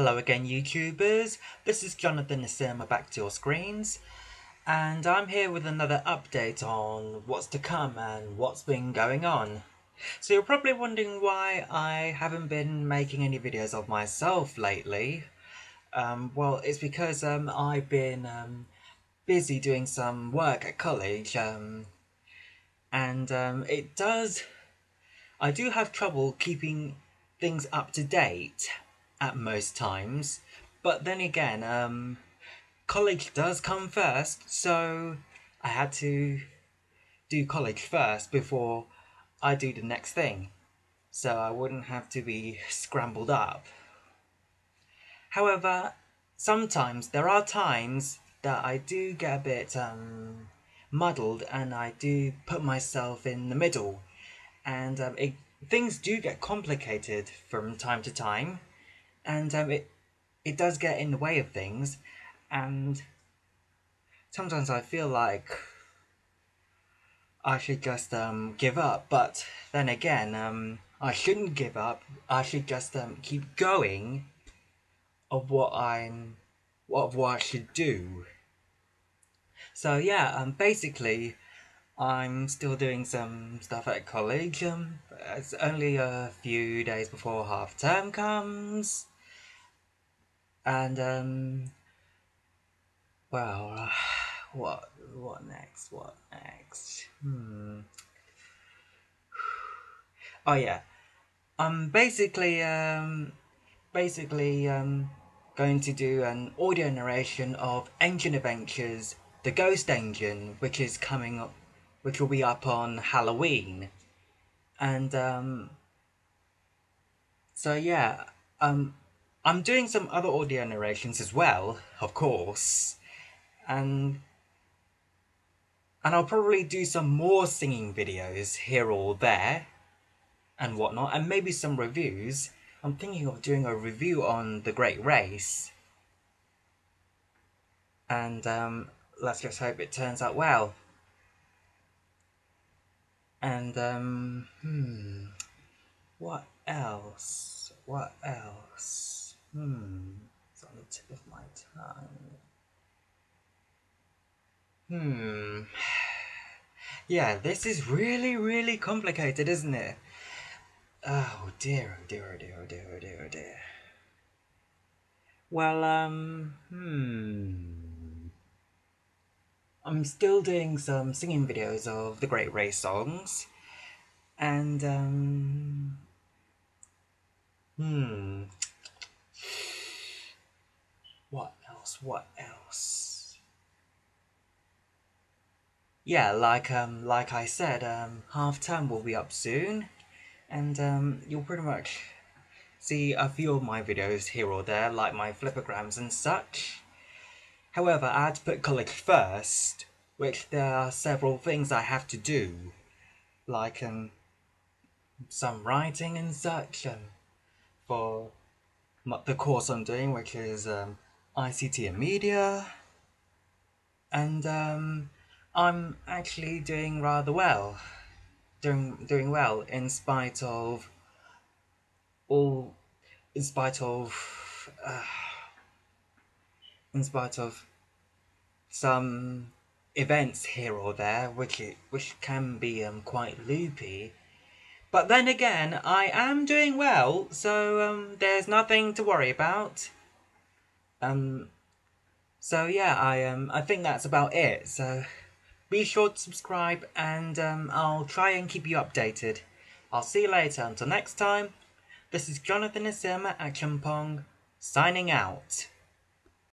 Hello again YouTubers, this is Jonathan Asiamah back to your screens and I'm here with another update on what's to come and what's been going on. So you're probably wondering why I haven't been making any videos of myself lately. Um, well, it's because um, I've been um, busy doing some work at college um, and um, it does... I do have trouble keeping things up to date at most times. But then again, um, college does come first, so I had to do college first before I do the next thing. So I wouldn't have to be scrambled up. However, sometimes there are times that I do get a bit um, muddled and I do put myself in the middle. And um, it, things do get complicated from time to time and um, it it does get in the way of things, and sometimes I feel like I should just um, give up. But then again, um, I shouldn't give up. I should just um, keep going of what I'm, of what I should do. So yeah, um, basically, I'm still doing some stuff at college. Um, it's only a few days before half term comes. And, um, well, uh, what, what next, what next? Hmm. Oh yeah, I'm basically, um, basically, um, going to do an audio narration of Engine Adventures, The Ghost Engine, which is coming up, which will be up on Halloween. And, um, so yeah, um, I'm doing some other audio narrations as well, of course, and and I'll probably do some more singing videos here or there and whatnot, and maybe some reviews. I'm thinking of doing a review on The Great Race. And um, let's just hope it turns out well. And, um, hmm, what else? What else? Hmm, it's on the tip of my tongue. Hmm. Yeah, this is really, really complicated, isn't it? Oh dear, oh dear, oh dear, oh dear, oh dear, oh dear. Well, um, hmm. I'm still doing some singing videos of the Great Race songs. And, um, hmm. What else? What else? Yeah, like um, like I said, um, half term will be up soon, and um, you'll pretty much see a few of my videos here or there, like my Flipagrams and such. However, I had to put college first, which there are several things I have to do, like um, some writing and such, um, for the course I'm doing, which is um, ICT and media, and um, I'm actually doing rather well, doing doing well in spite of all, in spite of, uh, in spite of some events here or there, which it, which can be um, quite loopy. But then again, I am doing well, so um, there's nothing to worry about. Um, so yeah, I um, I think that's about it. So be sure to subscribe, and um, I'll try and keep you updated. I'll see you later. Until next time, this is Jonathan Asiamah at Chumpong, signing out.